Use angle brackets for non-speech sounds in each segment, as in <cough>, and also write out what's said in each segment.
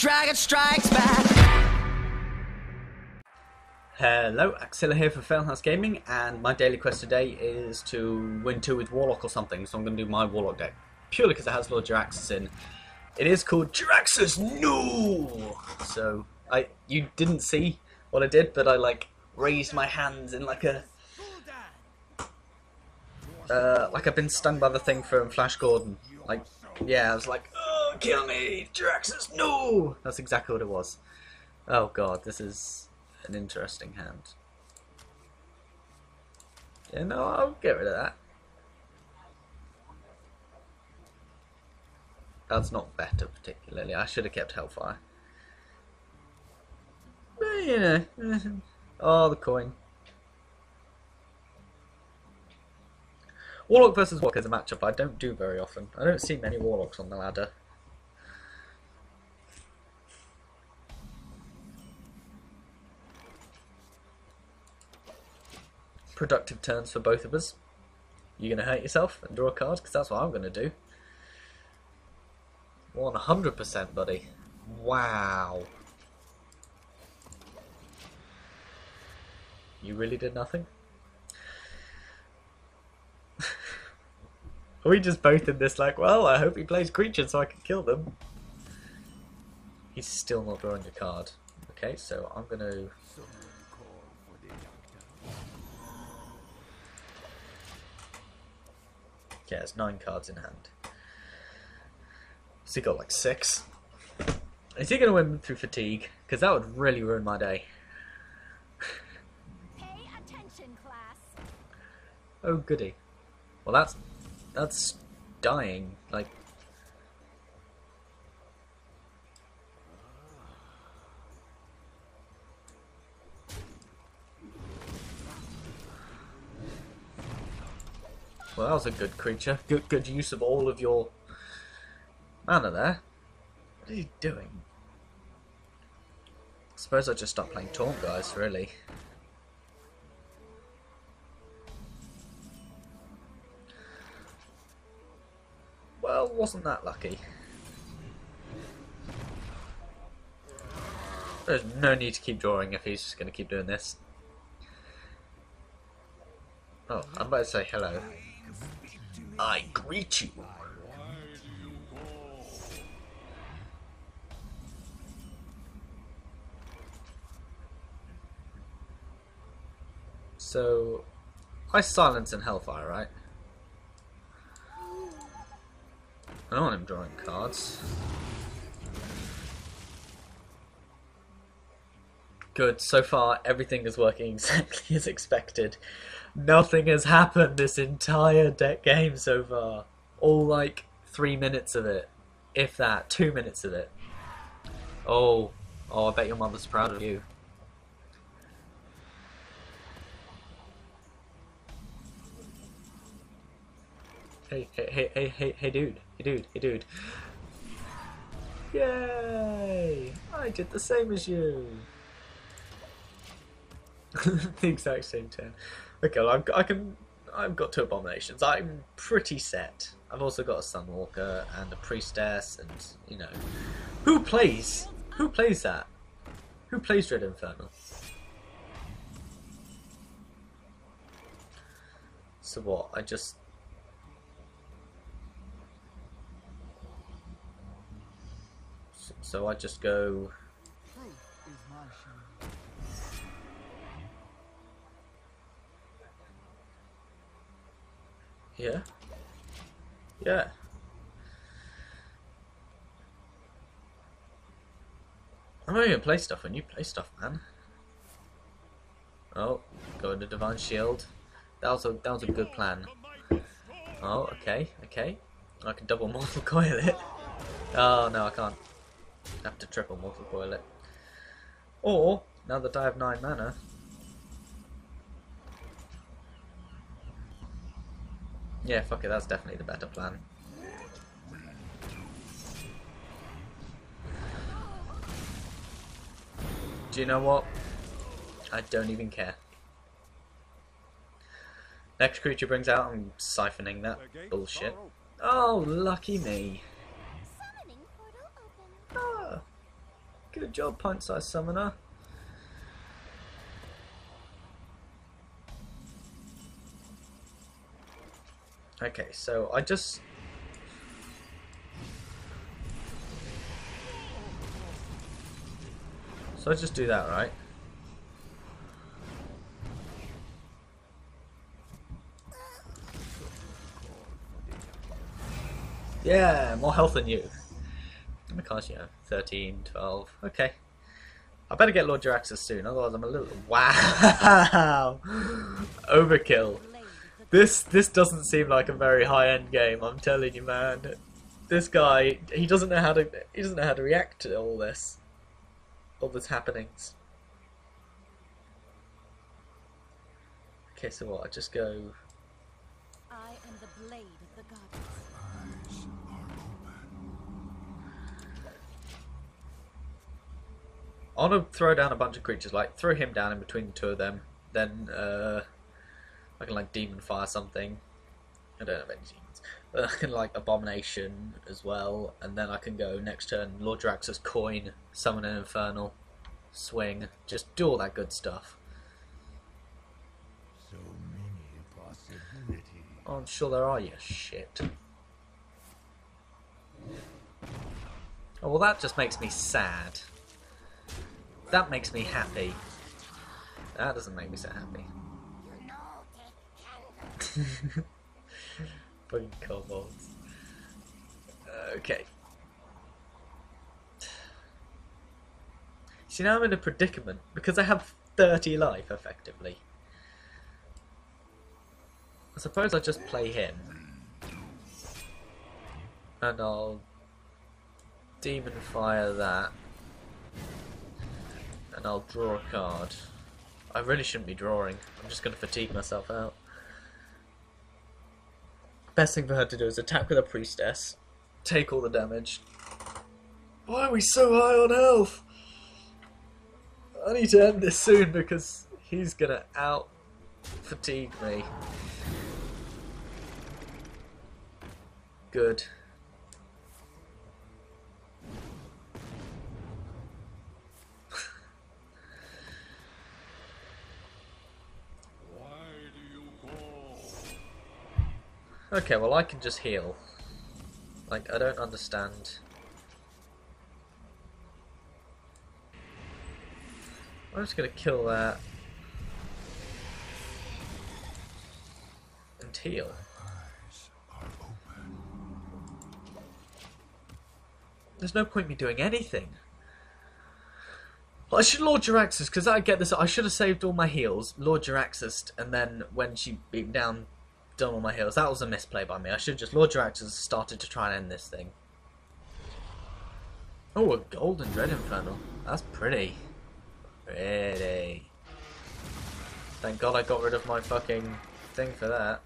dragon strikes back. Hello, Axilla here for Failhouse Gaming, and my daily quest today is to win two with Warlock or something, so I'm going to do my Warlock deck. Purely because it has Lord Jaraxxus in. It is called Jaraxxus No! So, I you didn't see what I did, but I like raised my hands in like a... Uh, like I've been stung by the thing from Flash Gordon. Like, yeah, I was like, oh, kill me, Draxus! No! That's exactly what it was. Oh god, this is an interesting hand. Yeah, no, I'll get rid of that. That's not better particularly. I should have kept Hellfire. But, you know. <laughs> oh, the coin. Warlock versus Warlock is a matchup I don't do very often. I don't see many Warlocks on the ladder. Productive turns for both of us. You're going to hurt yourself and draw a card, because that's what I'm going to do. 100% buddy. Wow. You really did nothing? Are <laughs> we just both in this like, well, I hope he plays creatures so I can kill them? He's still not drawing a card. Okay, so I'm going to Yeah, it's nine cards in hand. So he got like six. Is he going to win through fatigue? Because that would really ruin my day. <laughs> Pay attention, class. Oh goody. Well that's that's dying. Like Well, that was a good creature. Good, good use of all of your mana there. What are you doing? I suppose I just stop playing Taunt, guys, really. Well, wasn't that lucky? There's no need to keep drawing if he's just going to keep doing this. Oh, I'm about to say hello. I greet you. So, I silence and Hellfire, right? I don't want him drawing cards. Good, so far everything is working <laughs> exactly as expected. Nothing has happened this entire deck game so far. All like three minutes of it. If that, two minutes of it. Oh, oh, I bet your mother's proud of you. Hey, hey, hey, hey, hey, hey, dude, hey, dude, hey, dude. Yay! I did the same as you. <laughs> the exact same turn. Okay, well, I've got, I can. I've got two abominations. I'm pretty set. I've also got a Sunwalker and a Priestess, and you know, who plays? Who plays that? Who plays Dread Infernal? So what? I just. So I just go. Yeah. Yeah. I'm not even play stuff when you play stuff, man. Oh, go into Divine Shield. That was a that was a good plan. Oh, okay, okay. I can double <laughs> Mortal Coil it. Oh no, I can't. I have to triple Mortal Coil it. Or now that I have nine mana, Yeah, fuck it, that's definitely the better plan. Do you know what? I don't even care. Next creature brings out, I'm siphoning that bullshit. Oh, lucky me. Summoning portal open. Ah. Good job, pint-sized summoner. Okay, so I just... So I just do that, right? Yeah, more health than you. Because, you know, 13, 12. Okay. I better get Lord Jaraxxus soon, otherwise I'm a little... <laughs> Wow! Overkill. Blade of the This this doesn't seem like a very high end game. I'm telling you, man. This guy, he doesn't know how to he doesn't know how to react to all this, all this happenings. Okay, so what? I just go. I am the blade of the goddess. I want to throw down a bunch of creatures, like throw him down in between the two of them. Then uh, I can like demon fire something. I don't have any demons. But I can like abomination as well, and then I can go next turn Lord Jaraxxus coin, summon an infernal, swing, just do all that good stuff. So many possibilities. Oh, I'm sure there are, you shit. Oh, well, that just makes me sad. That makes me happy. That doesn't make me so happy. <laughs> Fucking kobolds. Okay. See, now I'm in a predicament because I have 30 life, effectively. I suppose I just play him. And I'll demon fire that. And I'll draw a card. I really shouldn't be drawing. I'm just going to fatigue myself out. Best thing for her to do is attack with a priestess, take all the damage. Why are we so high on health? I need to end this soon because he's gonna out fatigue me. Good. Why do you call? Okay, well I can just heal. Like, I don't understand. I'm just gonna kill that. And heal. There's no point me doing anything. Well, I should Lord Jaraxxus, because I get this. I should have saved all my heals, Lord Jaraxxus, and then when she beat down, done all my heals. That was a misplay by me. I should have just Lord Jaraxxus started to try and end this thing. Oh, a golden dread infernal. That's pretty. Pretty. Thank God I got rid of my fucking thing for that.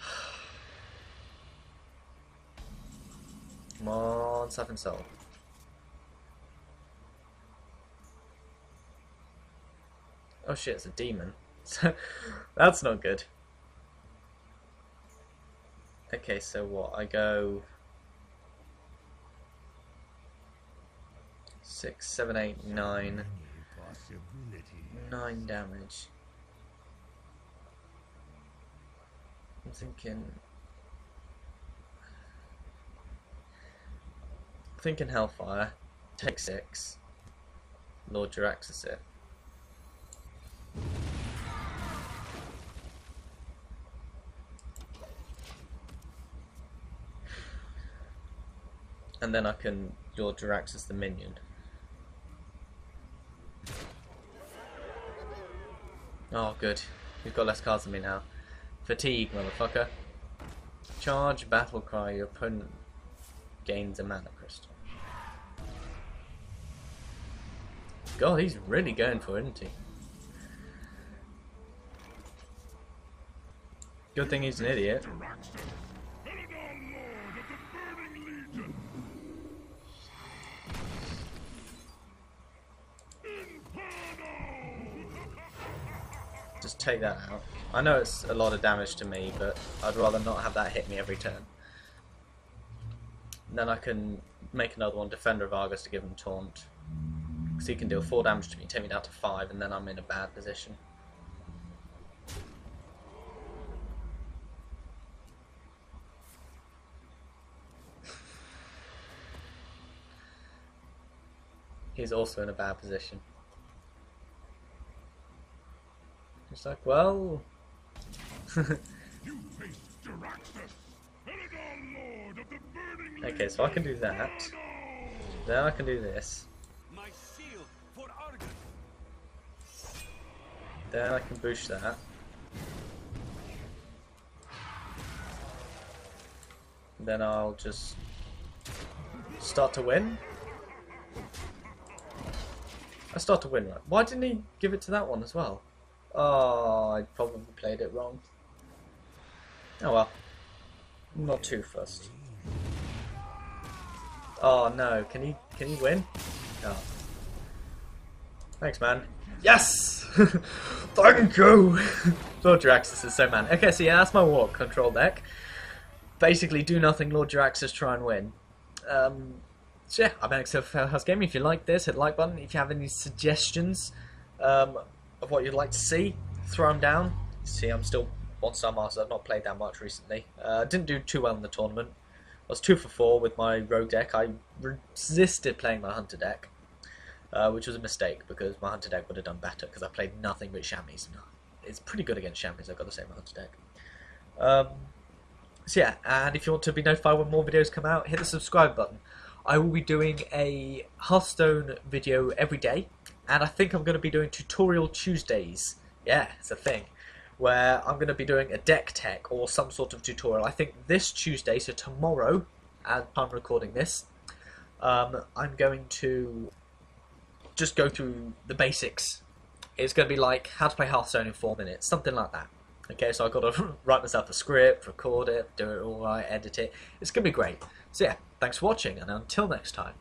<sighs> Come on, Siphon Soul. Oh shit, it's a demon. <laughs> That's not good. Okay, so what? I go six, seven, eight, nine, nine damage. I'm thinking. Thinking Hellfire. Take six. Lord Jaraxxus it. And then I can Lord Jaraxxus the minion. Oh, good. You've got less cards than me now. Fatigue, motherfucker. Charge, battle cry. Your opponent gains a mana crystal. God, he's really going for it, isn't he? Good thing he's an idiot. Take that out. I know it's a lot of damage to me, but I'd rather not have that hit me every turn. And then I can make another one, Defender of Argus, to give him taunt. Because he can deal 4 damage to me, take me down to 5, and then I'm in a bad position. He's also in a bad position. He's like, well... You face Jaraxxus, Eredar Lord of the Burning okay, so I can do that. Then I can do this. My seal for Argon. Then I can boost that. Then I'll just start to win. I start to win. Why didn't he give it to that one as well? Oh, I probably played it wrong. Oh well. Not too fussed. Oh no, can he can he win? Oh. Thanks man. Yes! <laughs> Thank you! <laughs> Lord Jaraxxus is so man. Okay, so yeah, that's my walk control deck. Basically do nothing, Lord Jaraxxus try and win. Um, so yeah, I'm Alex of House Gaming. If you like this, hit the like button. If you have any suggestions um, of what you'd like to see, throw them down. See, I'm still one star master. I've not played that much recently. Uh, didn't do too well in the tournament. I was two for four with my rogue deck. I resisted playing my hunter deck, uh, which was a mistake because my hunter deck would have done better because I played nothing but chamois. It's pretty good against chamois. I've got to say my hunter deck. Um, so yeah, and if you want to be notified when more videos come out, hit the subscribe button. I will be doing a Hearthstone video every day, and I think I'm going to be doing tutorial Tuesdays. Yeah, it's a thing. Where I'm going to be doing a deck tech or some sort of tutorial. I think this Tuesday, so tomorrow, as I'm recording this, um, I'm going to just go through the basics. It's going to be like how to play Hearthstone in four minutes, something like that. Okay, so I've got to <laughs> write myself a script, record it, do it all right, edit it. It's going to be great. So yeah, thanks for watching, and until next time.